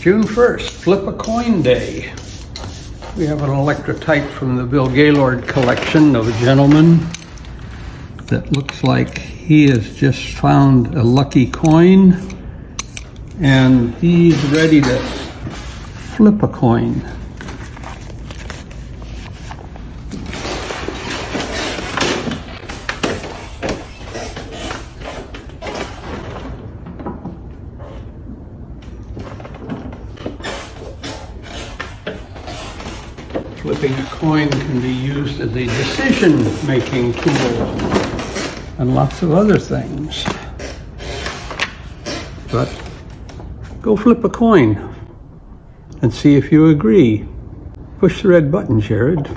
June 1st, Flip a Coin Day. We have an electrotype from the Bill Gaylord collection of a gentleman that looks like he has just found a lucky coin and he's ready to flip a coin. Flipping a coin can be used as a decision-making tool and lots of other things. But go flip a coin and see if you agree. Push the red button, Jared.